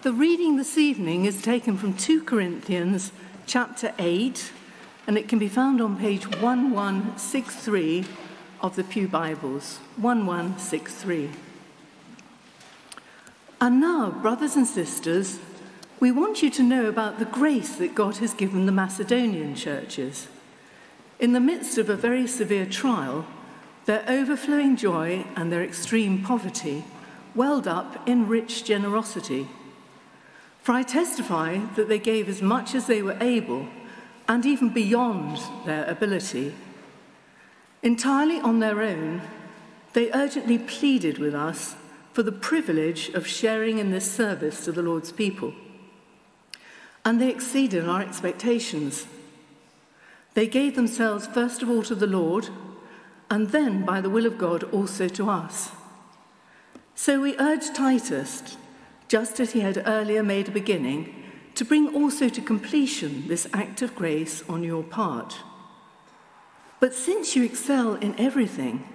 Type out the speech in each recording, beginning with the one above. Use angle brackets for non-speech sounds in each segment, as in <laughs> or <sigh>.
The reading this evening is taken from 2 Corinthians chapter 8, and it can be found on page 1163 of the Pew Bibles. 1163. And now, brothers and sisters, we want you to know about the grace that God has given the Macedonian churches. In the midst of a very severe trial, their overflowing joy and their extreme poverty welled up in rich generosity. For I testify that they gave as much as they were able and even beyond their ability. Entirely on their own, they urgently pleaded with us for the privilege of sharing in this service to the Lord's people. And they exceeded our expectations. They gave themselves first of all to the Lord, and then, by the will of God, also to us. So we urge Titus, just as he had earlier made a beginning, to bring also to completion this act of grace on your part. But since you excel in everything,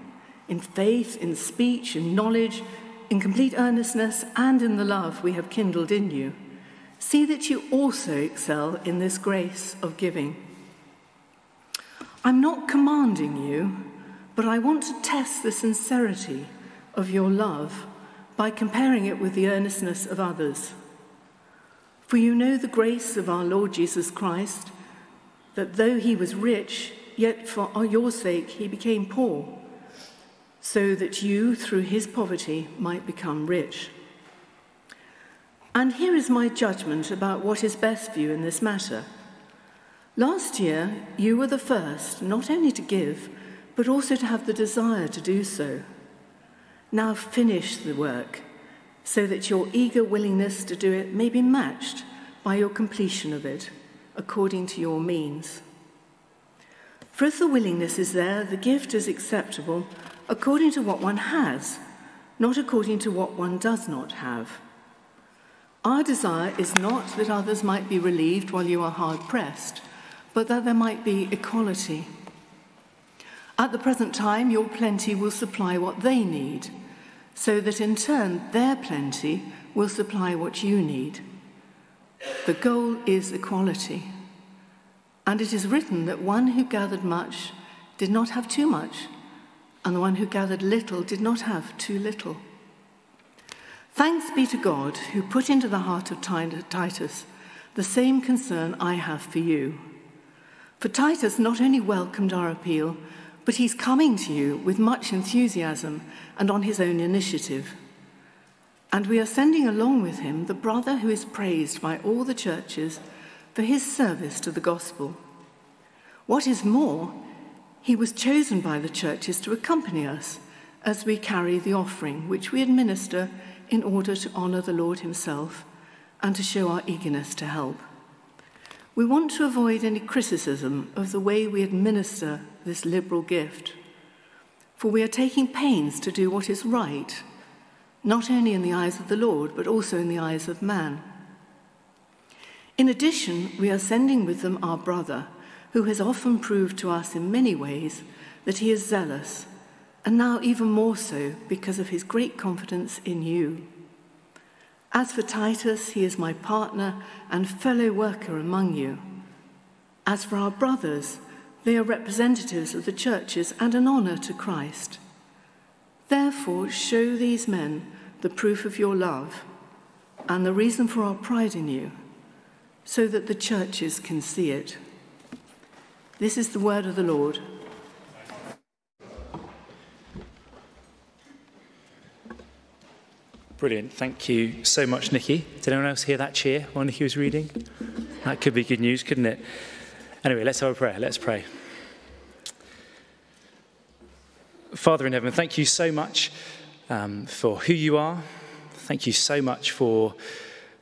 in faith, in speech, in knowledge, in complete earnestness, and in the love we have kindled in you, see that you also excel in this grace of giving. I'm not commanding you, but I want to test the sincerity of your love by comparing it with the earnestness of others. For you know the grace of our Lord Jesus Christ, that though he was rich, yet for your sake he became poor, so that you, through his poverty, might become rich. And here is my judgment about what is best for you in this matter. Last year, you were the first not only to give, but also to have the desire to do so. Now finish the work so that your eager willingness to do it may be matched by your completion of it according to your means. For if the willingness is there, the gift is acceptable according to what one has, not according to what one does not have. Our desire is not that others might be relieved while you are hard pressed, but that there might be equality. At the present time, your plenty will supply what they need so that in turn their plenty will supply what you need. The goal is equality. And it is written that one who gathered much did not have too much, and the one who gathered little did not have too little. Thanks be to God who put into the heart of Titus the same concern I have for you. For Titus not only welcomed our appeal, but he's coming to you with much enthusiasm and on his own initiative. And we are sending along with him the brother who is praised by all the churches for his service to the gospel. What is more, he was chosen by the churches to accompany us as we carry the offering which we administer in order to honour the Lord himself and to show our eagerness to help. We want to avoid any criticism of the way we administer this liberal gift, for we are taking pains to do what is right, not only in the eyes of the Lord, but also in the eyes of man. In addition, we are sending with them our brother, who has often proved to us in many ways that he is zealous, and now even more so because of his great confidence in you. As for Titus, he is my partner and fellow worker among you. As for our brothers, they are representatives of the churches and an honour to Christ. Therefore, show these men the proof of your love and the reason for our pride in you, so that the churches can see it. This is the word of the Lord. Brilliant. Thank you so much, Nikki. Did anyone else hear that cheer while Nikki was reading? That could be good news, couldn't it? Anyway, let's have a prayer. Let's pray. Father in heaven, thank you so much um, for who you are. Thank you so much for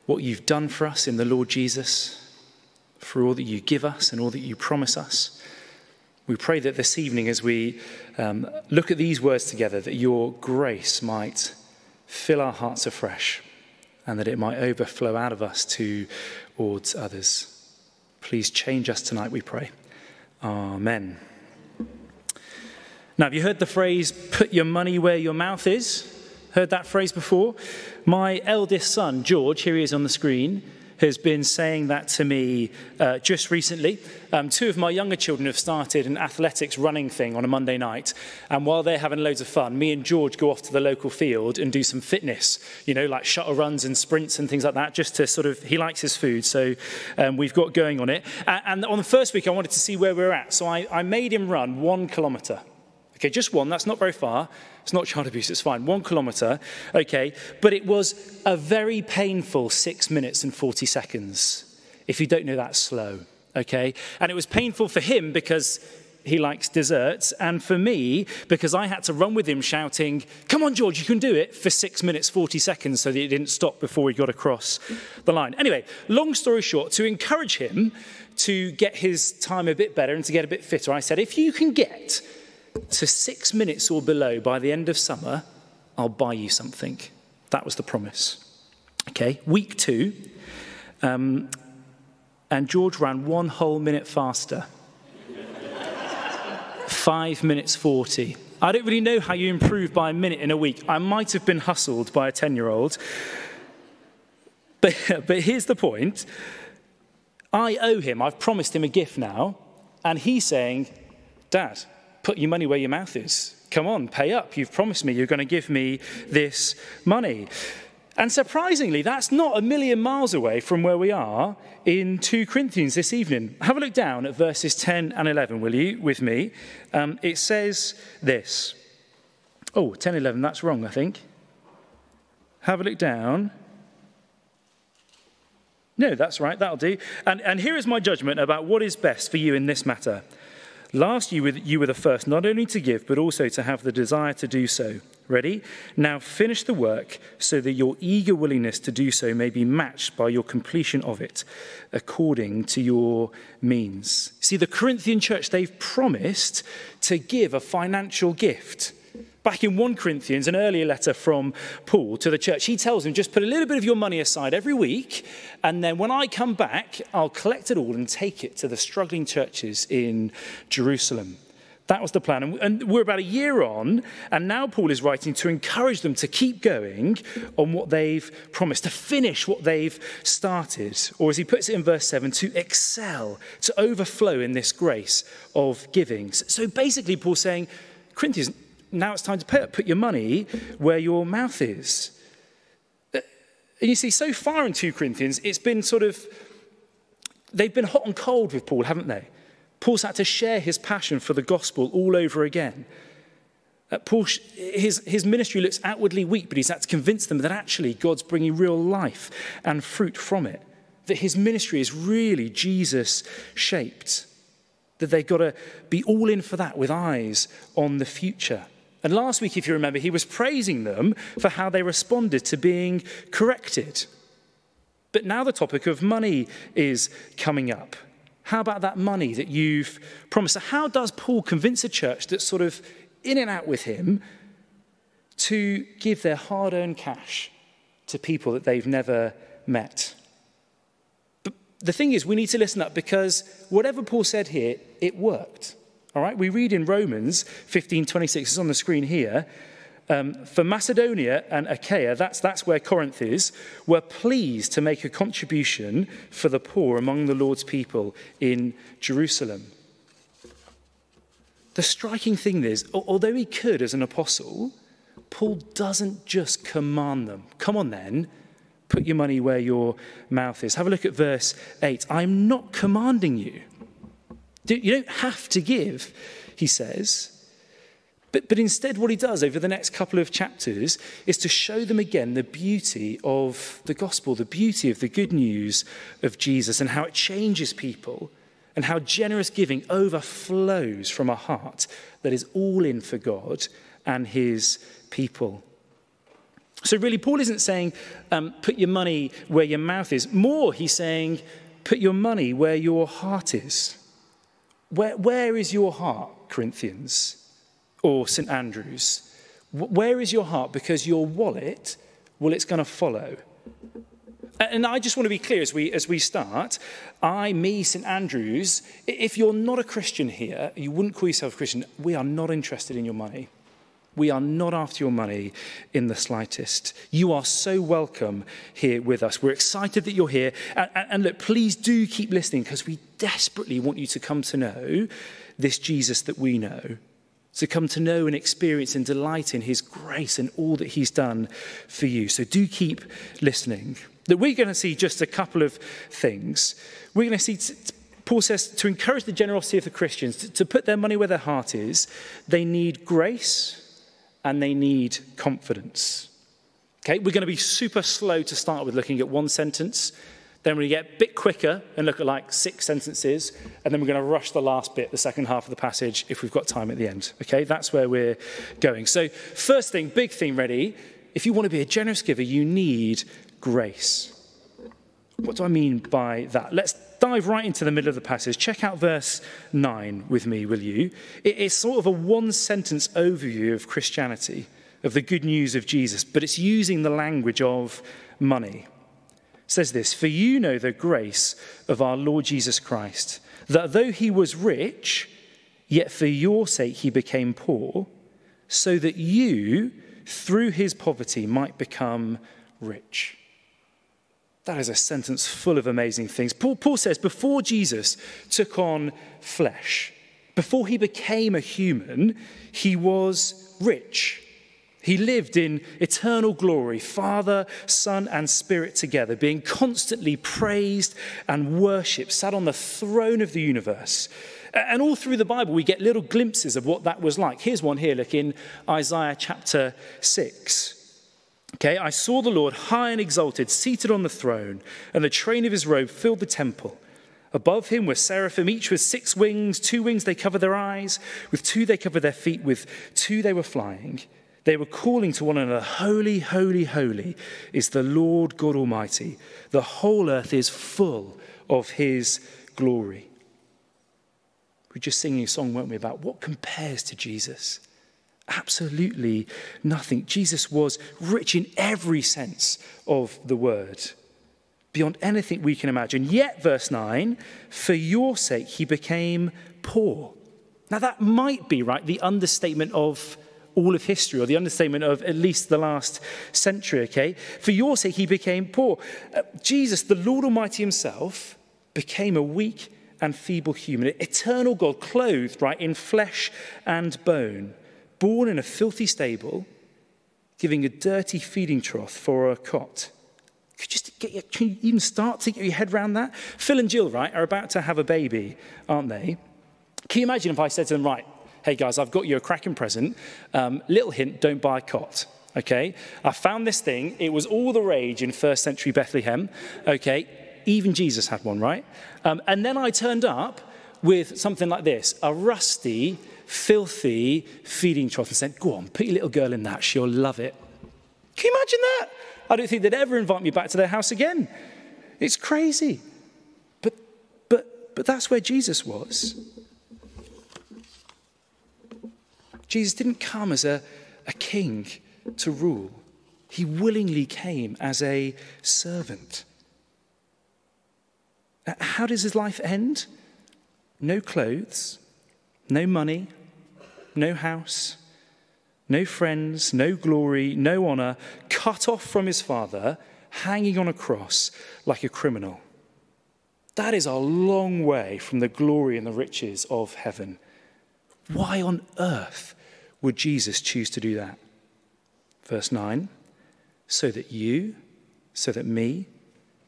what you've done for us in the Lord Jesus, for all that you give us and all that you promise us. We pray that this evening, as we um, look at these words together, that your grace might fill our hearts afresh and that it might overflow out of us towards others. Please change us tonight, we pray. Amen. Now, have you heard the phrase, put your money where your mouth is? Heard that phrase before? My eldest son, George, here he is on the screen, has been saying that to me uh, just recently. Um, two of my younger children have started an athletics running thing on a Monday night. And while they're having loads of fun, me and George go off to the local field and do some fitness, you know, like shuttle runs and sprints and things like that, just to sort of, he likes his food. So um, we've got going on it. And on the first week, I wanted to see where we we're at. So I, I made him run one kilometre. Okay, just one, that's not very far. It's not child abuse, it's fine. One kilometre, okay. But it was a very painful six minutes and 40 seconds. If you don't know, that's slow, okay. And it was painful for him because he likes desserts, and for me, because I had to run with him shouting, Come on, George, you can do it, for six minutes, 40 seconds, so that he didn't stop before he got across the line. Anyway, long story short, to encourage him to get his time a bit better and to get a bit fitter, I said, If you can get to six minutes or below by the end of summer, I'll buy you something. That was the promise. Okay, week two, um, and George ran one whole minute faster. Five minutes 40. I don't really know how you improve by a minute in a week. I might have been hustled by a 10 year old. But, <laughs> but here's the point I owe him, I've promised him a gift now, and he's saying, Dad, put your money where your mouth is. Come on, pay up. You've promised me you're going to give me this money. And surprisingly, that's not a million miles away from where we are in 2 Corinthians this evening. Have a look down at verses 10 and 11, will you, with me? Um, it says this. Oh, 10, 11, that's wrong, I think. Have a look down. No, that's right, that'll do. And, and here is my judgment about what is best for you in this matter. Last you were, you were the first not only to give, but also to have the desire to do so. Ready? Now finish the work so that your eager willingness to do so may be matched by your completion of it according to your means. See, the Corinthian church, they've promised to give a financial gift. Back in 1 Corinthians, an earlier letter from Paul to the church, he tells them just put a little bit of your money aside every week, and then when I come back, I'll collect it all and take it to the struggling churches in Jerusalem. That was the plan. And we're about a year on, and now Paul is writing to encourage them to keep going on what they've promised, to finish what they've started. Or as he puts it in verse 7, to excel, to overflow in this grace of giving. So basically, Paul's saying, Corinthians, now it's time to pay, put your money where your mouth is. And you see, so far in 2 Corinthians, it's been sort of, they've been hot and cold with Paul, haven't they? Paul's had to share his passion for the gospel all over again. Uh, Paul, his, his ministry looks outwardly weak, but he's had to convince them that actually God's bringing real life and fruit from it. That his ministry is really Jesus shaped. That they've got to be all in for that with eyes on the future. And last week, if you remember, he was praising them for how they responded to being corrected. But now the topic of money is coming up. How about that money that you've promised? So, how does Paul convince a church that's sort of in and out with him to give their hard earned cash to people that they've never met? But the thing is, we need to listen up because whatever Paul said here, it worked. All right, we read in Romans 15 26, it's on the screen here. Um, for Macedonia and Achaia, that's, that's where Corinth is, were pleased to make a contribution for the poor among the Lord's people in Jerusalem. The striking thing is, although he could as an apostle, Paul doesn't just command them. Come on then, put your money where your mouth is. Have a look at verse 8. I'm not commanding you. You don't have to give, he says. But, but instead, what he does over the next couple of chapters is to show them again the beauty of the gospel, the beauty of the good news of Jesus, and how it changes people, and how generous giving overflows from a heart that is all in for God and his people. So, really, Paul isn't saying, um, put your money where your mouth is. More, he's saying, put your money where your heart is. Where, where is your heart, Corinthians? Or St. Andrews? Where is your heart? Because your wallet, well, it's going to follow. And I just want to be clear as we, as we start. I, me, St. Andrews, if you're not a Christian here, you wouldn't call yourself a Christian, we are not interested in your money. We are not after your money in the slightest. You are so welcome here with us. We're excited that you're here. And, and, look, please do keep listening because we desperately want you to come to know this Jesus that we know, to come to know and experience and delight in his grace and all that he's done for you. So do keep listening. That we're going to see just a couple of things. We're going to see Paul says to encourage the generosity of the Christians, to, to put their money where their heart is, they need grace and they need confidence. Okay, we're going to be super slow to start with looking at one sentence. Then we're going to get a bit quicker and look at like six sentences. And then we're going to rush the last bit, the second half of the passage, if we've got time at the end. Okay, that's where we're going. So, first thing, big thing ready. If you want to be a generous giver, you need grace. What do I mean by that? Let's dive right into the middle of the passage. Check out verse 9 with me, will you? It's sort of a one sentence overview of Christianity, of the good news of Jesus, but it's using the language of money. It says this For you know the grace of our Lord Jesus Christ, that though he was rich, yet for your sake he became poor, so that you, through his poverty, might become rich. That is a sentence full of amazing things. Paul, Paul, says before Jesus took on flesh, before he became a human, he was rich. He lived in eternal glory, Father, Son, and Spirit together, being constantly praised and worshipped, sat on the throne of the universe. And all through the Bible, we get little glimpses of what that was like. Here's one here, look in Isaiah chapter 6. Okay, I saw the Lord high and exalted, seated on the throne, and the train of his robe filled the temple. Above him were seraphim, each with six wings. Two wings they covered their eyes, with two they covered their feet, with two they were flying. They were calling to one another, Holy, holy, holy is the Lord God Almighty. The whole earth is full of his glory. We were just singing a song, weren't we, about what compares to Jesus? Absolutely nothing. Jesus was rich in every sense of the word, beyond anything we can imagine. Yet, verse 9, for your sake he became poor. Now, that might be, right, the understatement of all of history, or the understatement of at least the last century, okay? For your sake, he became poor. Uh, Jesus, the Lord Almighty himself, became a weak and feeble human, eternal God, clothed, right, in flesh and bone born in a filthy stable, giving a dirty feeding trough for a cot. Could just get your, can you even start to get your head around that? Phil and Jill, right, are about to have a baby, aren't they? Can you imagine if I said to them, right, hey guys, I've got you a cracking present. Um, little hint, don't buy a cot. Okay, I found this thing. It was all the rage in first century Bethlehem. Okay, even Jesus had one, right? Um, and then I turned up with something like this a rusty filthy feeding trough and said, Go on, put your little girl in that. She'll love it. Can you imagine that? I don't think they'd ever invite me back to their house again. It's crazy. But, but, but that's where Jesus was. Jesus didn't come as a, a king to rule, he willingly came as a servant. How does his life end? No clothes, no money, no house, no friends, no glory, no honor, cut off from his father, hanging on a cross like a criminal. That is a long way from the glory and the riches of heaven. Why on earth would Jesus choose to do that? Verse 9 so that you, so that me,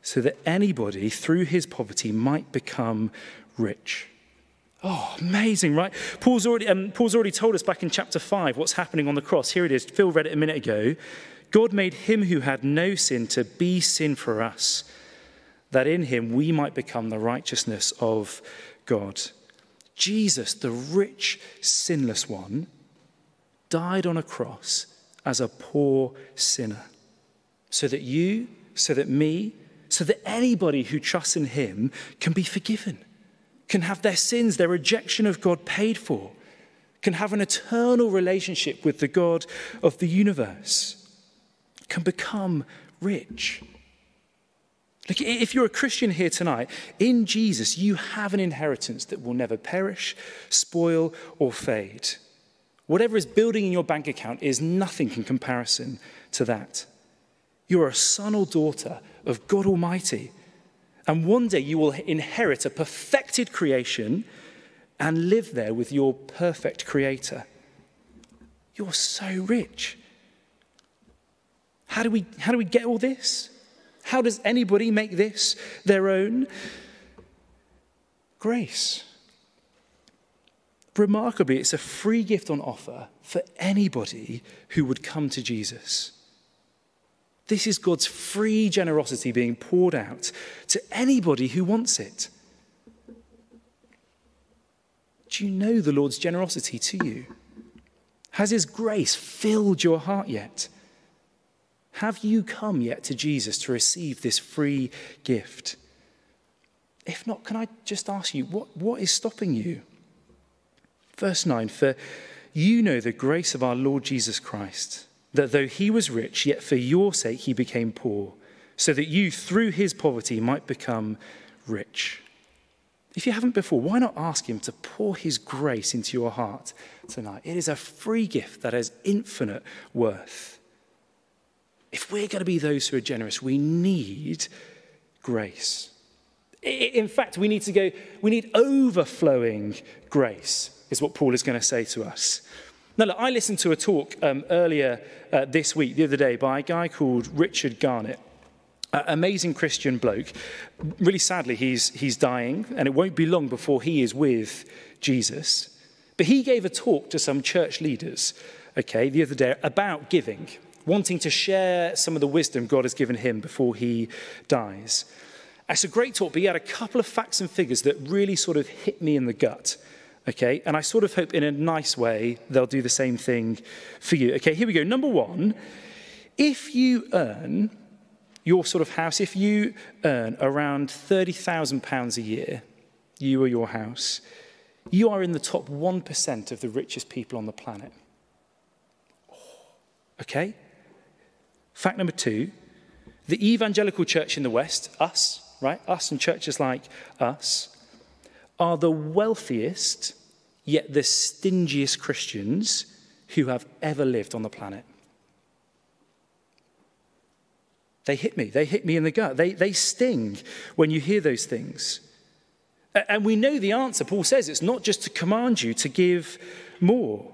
so that anybody through his poverty might become rich. Oh, amazing, right? Paul's already, um, Paul's already told us back in chapter 5 what's happening on the cross. Here it is. Phil read it a minute ago. God made him who had no sin to be sin for us, that in him we might become the righteousness of God. Jesus, the rich, sinless one, died on a cross as a poor sinner, so that you, so that me, so that anybody who trusts in him can be forgiven can have their sins, their rejection of God paid for, can have an eternal relationship with the God of the universe, can become rich. Look, if you're a Christian here tonight, in Jesus, you have an inheritance that will never perish, spoil, or fade. Whatever is building in your bank account is nothing in comparison to that. You are a son or daughter of God Almighty. And one day you will inherit a perfected creation and live there with your perfect creator. You're so rich. How do we, how do we get all this? How does anybody make this their own? Grace. Remarkably, it's a free gift on offer for anybody who would come to Jesus. This is God's free generosity being poured out to anybody who wants it. Do you know the Lord's generosity to you? Has His grace filled your heart yet? Have you come yet to Jesus to receive this free gift? If not, can I just ask you, what, what is stopping you? Verse 9 For you know the grace of our Lord Jesus Christ, that though he was rich, yet for your sake he became poor, so that you through his poverty might become rich. If you haven't before, why not ask him to pour his grace into your heart tonight? It is a free gift that has infinite worth. If we're going to be those who are generous, we need grace. In fact, we need to go, we need overflowing grace is what Paul is going to say to us. Now, look, I listened to a talk um, earlier uh, this week, the other day, by a guy called Richard Garnett. Amazing Christian bloke. Really sadly, he's, he's dying, and it won't be long before he is with Jesus. But he gave a talk to some church leaders, okay, the other day about giving, wanting to share some of the wisdom God has given him before he dies. It's a great talk, but he had a couple of facts and figures that really sort of hit me in the gut. Okay, and I sort of hope in a nice way they'll do the same thing for you. Okay, here we go. Number one, if you earn your sort of house, if you earn around £30,000 a year, you or your house, you are in the top 1% of the richest people on the planet. Okay? Fact number two the evangelical church in the West, us, right? Us and churches like us, are the wealthiest, yet the stingiest Christians who have ever lived on the planet. They hit me. They hit me in the gut. They, they sting when you hear those things. And we know the answer. Paul says it's not just to command you to give more,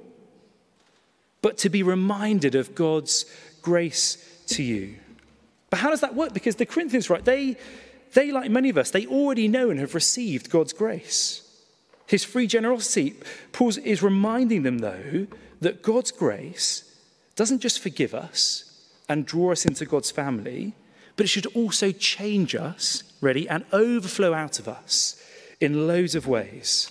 but to be reminded of God's grace to you. But how does that work? Because the Corinthians, right, they, they, like many of us, they already know and have received God's grace. His free generosity. Paul is reminding them, though, that God's grace doesn't just forgive us and draw us into God's family, but it should also change us, ready, and overflow out of us in loads of ways.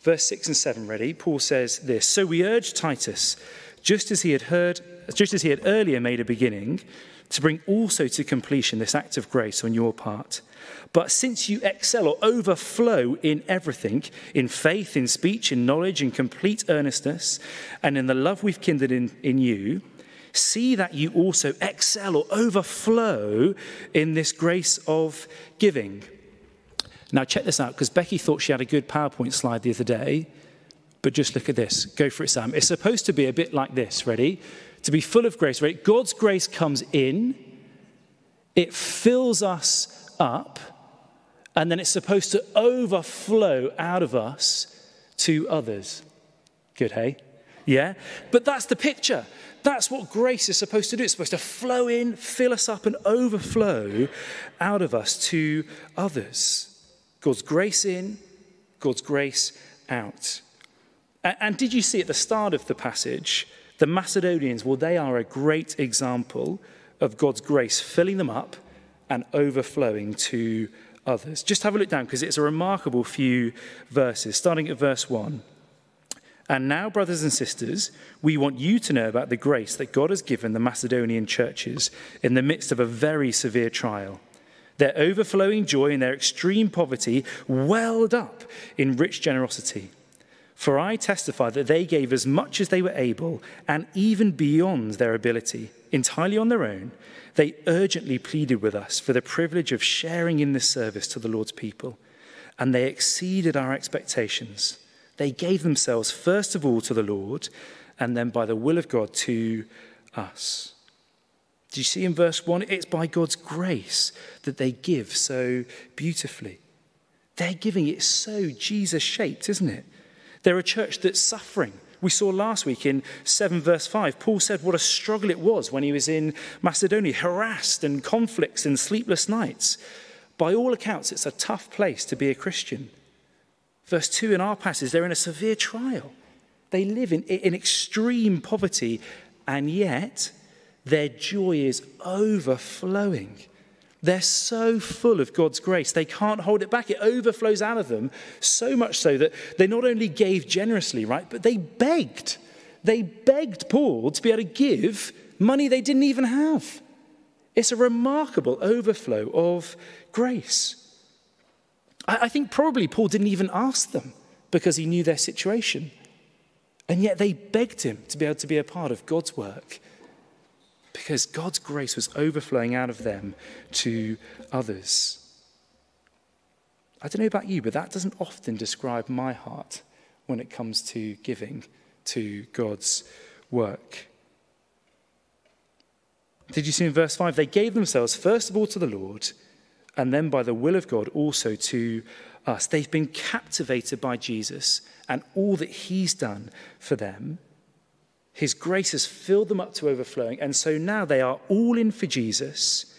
Verse 6 and 7, ready? Paul says this So we urge Titus, just as he had heard, just as he had earlier made a beginning, to bring also to completion this act of grace on your part. But since you excel or overflow in everything, in faith, in speech, in knowledge, in complete earnestness, and in the love we've kindled in, in you, see that you also excel or overflow in this grace of giving. Now, check this out, because Becky thought she had a good PowerPoint slide the other day, but just look at this. Go for it, Sam. It's supposed to be a bit like this. Ready? To be full of grace, right? God's grace comes in, it fills us up, and then it's supposed to overflow out of us to others. Good, hey? Yeah? But that's the picture. That's what grace is supposed to do. It's supposed to flow in, fill us up, and overflow out of us to others. God's grace in, God's grace out. And did you see at the start of the passage the Macedonians, well, they are a great example of God's grace filling them up and overflowing to others. Just have a look down because it's a remarkable few verses, starting at verse 1. And now, brothers and sisters, we want you to know about the grace that God has given the Macedonian churches in the midst of a very severe trial. Their overflowing joy and their extreme poverty welled up in rich generosity. For I testify that they gave as much as they were able, and even beyond their ability, entirely on their own. They urgently pleaded with us for the privilege of sharing in this service to the Lord's people, and they exceeded our expectations. They gave themselves first of all to the Lord and then by the will of God to us. Do you see in verse 1? It's by God's grace that they give so beautifully. They're giving it so Jesus shaped, isn't it? They're a church that's suffering. We saw last week in 7 verse 5, Paul said what a struggle it was when he was in Macedonia, harassed and conflicts and sleepless nights. By all accounts, it's a tough place to be a Christian. Verse 2 in our passage, they're in a severe trial. They live in, in extreme poverty, and yet their joy is overflowing. They're so full of God's grace, they can't hold it back. It overflows out of them, so much so that they not only gave generously, right, but they begged. They begged Paul to be able to give money they didn't even have. It's a remarkable overflow of grace. I think probably Paul didn't even ask them because he knew their situation. And yet they begged him to be able to be a part of God's work because God's grace was overflowing out of them to others. I don't know about you, but that doesn't often describe my heart when it comes to giving to God's work. Did you see in verse 5? They gave themselves first of all to the Lord, and then by the will of God also to us. They've been captivated by Jesus and all that he's done for them. His grace has filled them up to overflowing. And so now they are all in for Jesus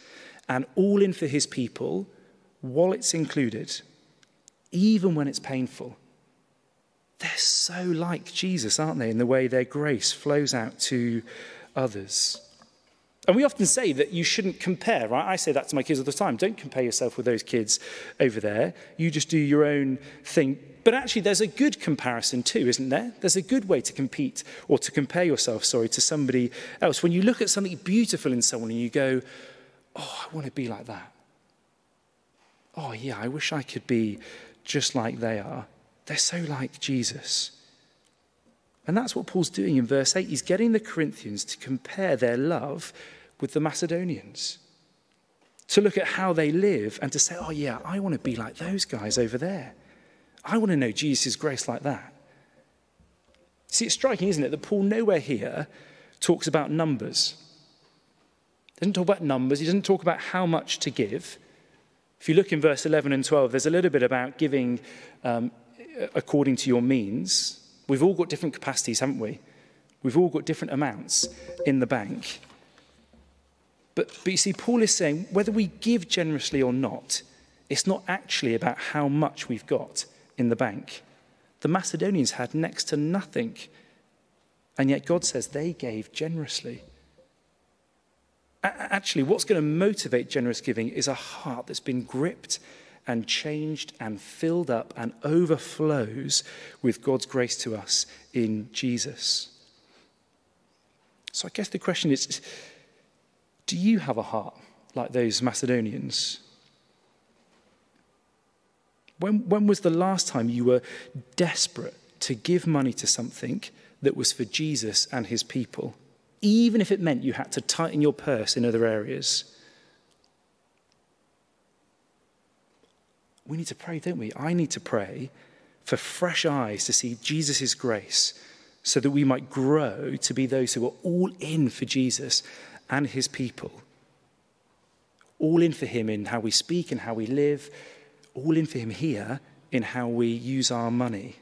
and all in for his people, wallets included, even when it's painful. They're so like Jesus, aren't they, in the way their grace flows out to others. And we often say that you shouldn't compare, right? I say that to my kids all the time. Don't compare yourself with those kids over there. You just do your own thing. But actually, there's a good comparison too, isn't there? There's a good way to compete or to compare yourself, sorry, to somebody else. When you look at something beautiful in someone and you go, oh, I want to be like that. Oh, yeah, I wish I could be just like they are. They're so like Jesus. And that's what Paul's doing in verse 8. He's getting the Corinthians to compare their love with the Macedonians, to look at how they live and to say, oh, yeah, I want to be like those guys over there. I want to know Jesus' grace like that. See, it's striking, isn't it, that Paul nowhere here talks about numbers. He doesn't talk about numbers, he doesn't talk about how much to give. If you look in verse 11 and 12, there's a little bit about giving um, according to your means. We've all got different capacities, haven't we? We've all got different amounts in the bank. But, but you see, Paul is saying whether we give generously or not, it's not actually about how much we've got in the bank. The Macedonians had next to nothing, and yet God says they gave generously. Actually, what's going to motivate generous giving is a heart that's been gripped and changed and filled up and overflows with God's grace to us in Jesus. So I guess the question is do you have a heart like those Macedonians? When, when was the last time you were desperate to give money to something that was for Jesus and his people, even if it meant you had to tighten your purse in other areas? We need to pray, don't we? I need to pray for fresh eyes to see Jesus' grace so that we might grow to be those who are all in for Jesus and his people. All in for him in how we speak and how we live, all in for him here in how we use our money.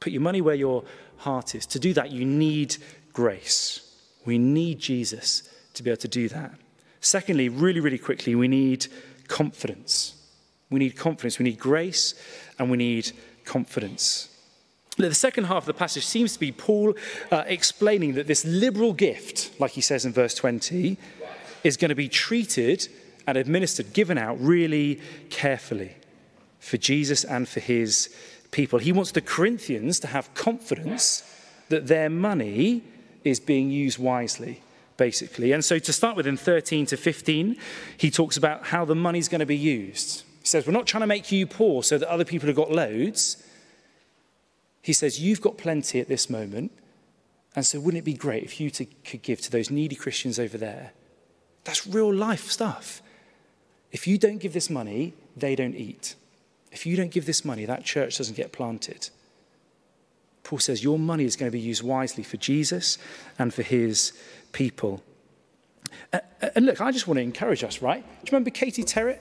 Put your money where your heart is. To do that, you need grace. We need Jesus to be able to do that. Secondly, really, really quickly, we need confidence. We need confidence. We need grace and we need confidence. The second half of the passage seems to be Paul uh, explaining that this liberal gift, like he says in verse 20, is going to be treated and administered, given out really carefully for Jesus and for his people. He wants the Corinthians to have confidence that their money is being used wisely, basically. And so, to start with, in 13 to 15, he talks about how the money's going to be used. He says, We're not trying to make you poor so that other people have got loads. He says, You've got plenty at this moment. And so, wouldn't it be great if you to, could give to those needy Christians over there? That's real life stuff. If you don't give this money, they don't eat. If you don't give this money, that church doesn't get planted. Paul says your money is going to be used wisely for Jesus and for his people. And look, I just want to encourage us, right? Do you remember Katie Terrett?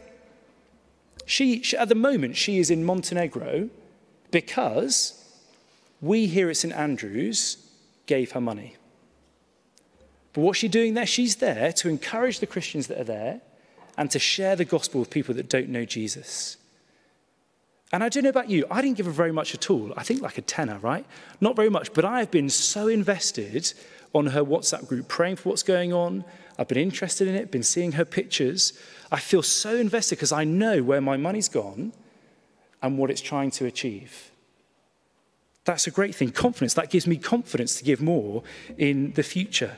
She, she, at the moment, she is in Montenegro because we here at St Andrews gave her money. But what's she doing there? She's there to encourage the Christians that are there and to share the gospel with people that don't know Jesus. And I don't know about you, I didn't give her very much at all. I think like a tenner, right? Not very much, but I have been so invested on her WhatsApp group, praying for what's going on. I've been interested in it, been seeing her pictures. I feel so invested because I know where my money's gone and what it's trying to achieve. That's a great thing. Confidence, that gives me confidence to give more in the future.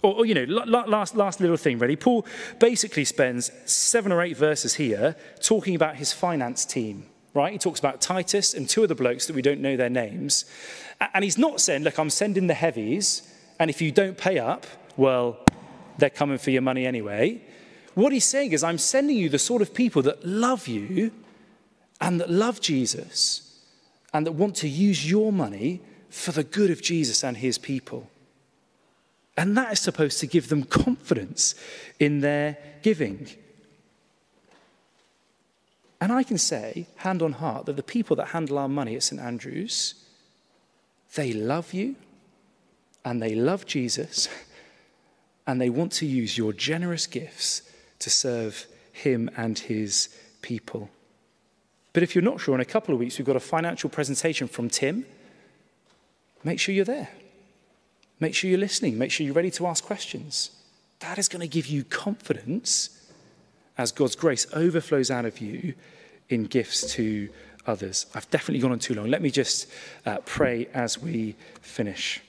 Or, or, you know, last, last little thing, really. Paul basically spends seven or eight verses here talking about his finance team, right? He talks about Titus and two other blokes that we don't know their names. And he's not saying, look, I'm sending the heavies, and if you don't pay up, well, they're coming for your money anyway. What he's saying is, I'm sending you the sort of people that love you and that love Jesus and that want to use your money for the good of Jesus and his people. And that is supposed to give them confidence in their giving. And I can say, hand on heart, that the people that handle our money at St. Andrews, they love you and they love Jesus <laughs> and they want to use your generous gifts to serve him and his people. But if you're not sure, in a couple of weeks, we've got a financial presentation from Tim. Make sure you're there. Make sure you're listening. Make sure you're ready to ask questions. That is going to give you confidence as God's grace overflows out of you in gifts to others. I've definitely gone on too long. Let me just uh, pray as we finish.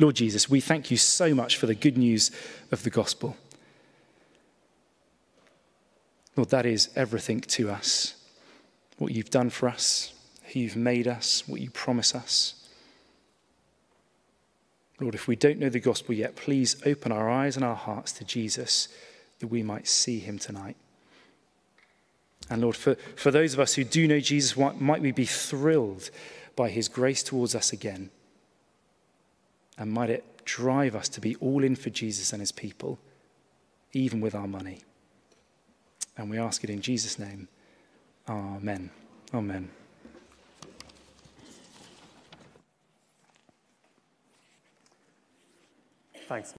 Lord Jesus, we thank you so much for the good news of the gospel. Lord, that is everything to us. What you've done for us, who you've made us, what you promise us. Lord, if we don't know the gospel yet, please open our eyes and our hearts to Jesus that we might see him tonight. And Lord, for, for those of us who do know Jesus, might we be thrilled by his grace towards us again? And might it drive us to be all in for Jesus and his people, even with our money. And we ask it in Jesus' name. Amen. Amen. Thanks.